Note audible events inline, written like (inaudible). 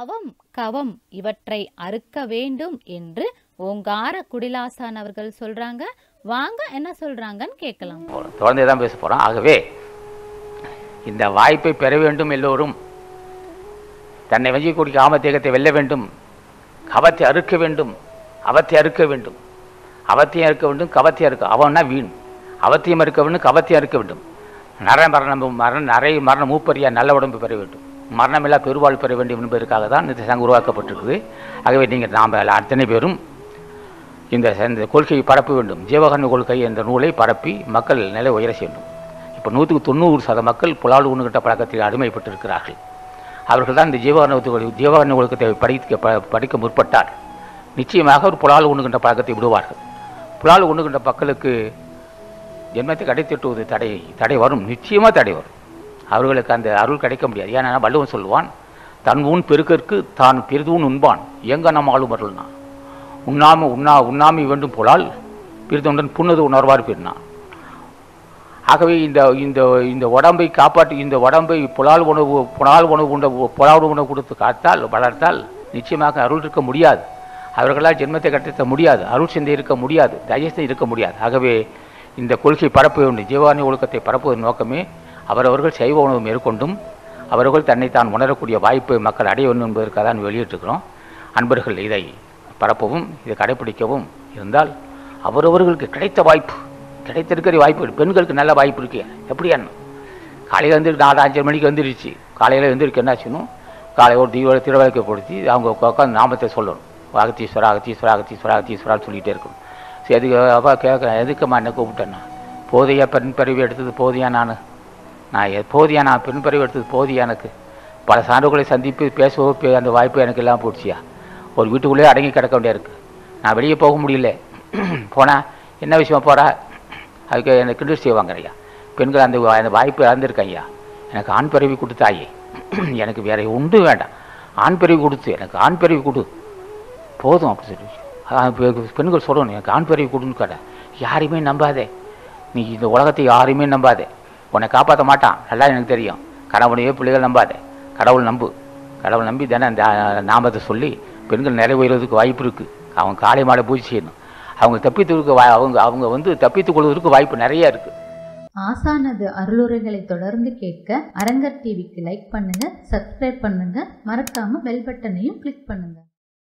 அவம் கவம் இவற்றை அறுக்க வேண்டும் என்று ஓங்கார குடிலாசான் அவர்கள் சொல்றாங்க. வாங்க என்ன சொல்றாங்கன்னு கேட்கலாம். போகிறோம் தொடர்ந்து தான் பேச போகிறோம் ஆகவே இந்த வாய்ப்பை பெற வேண்டும் எல்லோரும் தன்னை வஞ்சிக்கூடிய காமத்தேகத்தை வெல்ல வேண்டும் கவத்தை அறுக்க வேண்டும் அவத்தை அறுக்க வேண்டும். அவத்தையும் அறுக்க வேண்டும் கவத்தையும் அறுக்க அவன்னா வீண். அவத்தையும் அறுக்க வேண்டும் கவத்தையும் அறுக்க வேண்டும். நர மரணம் மரண நரை மரண மூப்பரியா நல்ல உடம்பு பெற வேண்டும். மரணமில்லா பெருவாழ் பெற வேண்டும் என்பதற்காக தான் இந்த சங்கம் உருவாக்கப்பட்டிருக்குது. ஆகவே நீங்கள் நாம் அத்தனை பேரும் இந்த இந்த கொள்கையை பரப்ப வேண்டும். ஜீவகர்ண கொள்கை என்ற நூலை பரப்பி மக்கள் நிலை உயர வேண்டும். இப்போ நூற்றுக்கு தொண்ணூறு சத மக்கள் புலால் உண்ணுகிட்ட பழக்கத்தில் அடிமைப்பட்டிருக்கிறார்கள். அவர்கள் தான் இந்த ஜீவகர்ண ஜீவகர்ண ஒழுக்கத்தை படிக்க ப- படிக்க முற்பட்டால் நிச்சயமாக ஒரு புலால் உண்ணுகின்ற பழக்கத்தை விடுவார்கள். புலால் உண்ணுகின்ற மக்களுக்கு ஜென்மத்தை கடைத்திட்டுவது தடை தடை வரும். நிச்சயமாக தடை வரும். அவர்களுக்கு அந்த அருள் கிடைக்க முடியாது. ஏன்னா வள்ளுவன் சொல்லுவான் தன் ஊன் பெருக்கற்கு தான் பெரிதூன் உண்பான். எங்க நம்ம ஆளும் அருள்னா உண்ணாம உண்ணா உண்ணாமை வேண்டும் போலால் பிரிதொண்டன் புண்ணது உணர்வார் பெருனா? ஆகவே இந்த இந்த இந்த உடம்பை காப்பாற்றி இந்த உடம்பை புலால் உணவு புலால் உணவு உண்ட புலால் உணவு கொடுத்து காத்தால் வளர்த்தால் நிச்சயமாக அருள் இருக்க முடியாது. அவர்களால் ஜென்மத்தை கட்டித்த முடியாது அருள் சிந்தை இருக்க முடியாது தயசை இருக்க முடியாது. ஆகவே இந்த கொள்கை பரப்ப வேண்டும் ஜீவாணி ஒழுக்கத்தை பரப்புவதன் நோக்கமே அவரவர்கள் சைவ உணவு மேற்கொண்டும் அவர்கள் தன்னை தான் உணரக்கூடிய வாய்ப்பு மக்கள் அடைய வேண்டும் என்பதற்காக தான் வெளியிட்டிருக்கிறோம். அன்பர்கள் இதை பரப்பவும் இதை கடைப்பிடிக்கவும் இருந்தால் அவரவர்களுக்கு கிடைத்த வாய்ப்பு கிடைத்திருக்கிற வாய்ப்பு பெண்களுக்கு நல்ல வாய்ப்பு இருக்கு. எப்படி என்ன காலையில் வந்து நாலு அஞ்சு மணிக்கு வந்துருச்சு காலையில் வந்துருக்கு என்ன செய்யணும்? காலை ஒரு தீவிர திருவிழாக்கு அவங்க உட்காந்து நாமத்தை சொல்லணும். அகத்தீஸ்வரா அகத்தீஸ்வரா அகத்தீஸ்வரா அகத்தீஸ்வரான்னு சொல்லிகிட்டே இருக்கணும். சரி அதுக்கு அப்பா கேட்க எதுக்குமா என்ன கூப்பிட்டேன்னா? போதையா பெண் பிறவி எடுத்தது போதியா நான்? நான் எ- போதியா நான் பெண் எடுத்தது போதியா எனக்கு. பல சான்றுகளை சந்திப்பு பேசவோ பே- அந்த வாய்ப்பு எனக்கு எல்லாம் போடுச்சியா ஒரு வீட்டுக்குள்ளேயே அடங்கி கிடக்க வேண்டியது இருக்குது நான் வெளியே போக முடியல. (clears throat) போனால் என்ன விஷயமா போகிறா அதுக்கு எனக்கு கிண்டல் செய்வாங்க ஐயா பெண்கள் அந்த அந்த வாய்ப்பு இழந்திருக்கேன் ஐயா எனக்கு ஆண் பிறவி கொடுத்தாயே (clears throat) எனக்கு வேற ஒன்றும் வேண்டாம். ஆண் பிறவி கொடுத்து எனக்கு ஆண் பிறவி கொடு. போதும் அப்படி சொல்லி. பெண்கள் சொல்லணும் எனக்கு ஆண் பிறவி கொடுன்னு கேட்டேன் யாரையுமே நம்பாதே. நீ இந்த உலகத்தை யாரையுமே நம்பாதே. உன்னை காப்பாற்ற மாட்டான். நல்லா எனக்கு தெரியும். கணவனையோ பிள்ளைகள் நம்பாதே. கடவுள் நம்பு. கடவுள் நம்பி தானே அந்த நாமத்தை சொல்லி பெண்கள் நிறைவேறுவதற்கு வாய்ப்பு இருக்குது அவங்க காலை மாலை பூஜை செய்யணும். அவங்க தப்பித்துக்கு வா அவங்க அவங்க வந்து தப்பித்துக் கொள்வதற்கு வாய்ப்பு நிறையா இருக்குது ஆசானது அருளுரைகளை தொடர்ந்து கேட்க அரங்கர் டிவிக்கு லைக் பண்ணுங்க சப்ஸ்கிரைப் பண்ணுங்க. மறக்காம பெல் பட்டனையும் கிளிக் பண்ணுங்க.